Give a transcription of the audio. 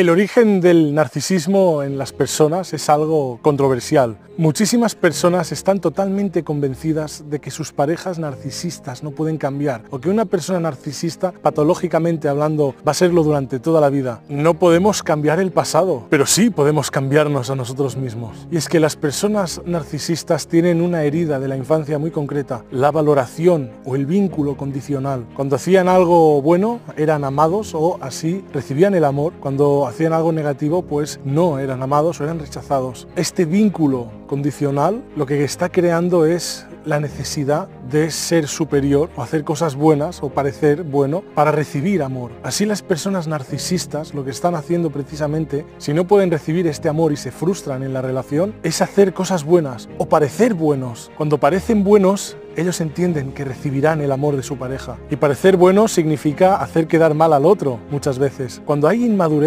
El origen del narcisismo en las personas es algo controversial. Muchísimas personas están totalmente convencidas de que sus parejas narcisistas no pueden cambiar o que una persona narcisista, patológicamente hablando, va a serlo durante toda la vida. No podemos cambiar el pasado, pero sí podemos cambiarnos a nosotros mismos. Y es que las personas narcisistas tienen una herida de la infancia muy concreta, la valoración o el vínculo condicional. Cuando hacían algo bueno, eran amados o así recibían el amor. Cuando hacían algo negativo, pues no eran amados o eran rechazados. Este vínculo condicional lo que está creando es la necesidad de ser superior o hacer cosas buenas o parecer bueno para recibir amor. Así las personas narcisistas lo que están haciendo precisamente, si no pueden recibir este amor y se frustran en la relación, es hacer cosas buenas o parecer buenos. Cuando parecen buenos, ellos entienden que recibirán el amor de su pareja. Y parecer bueno significa hacer quedar mal al otro muchas veces. Cuando hay inmadurez,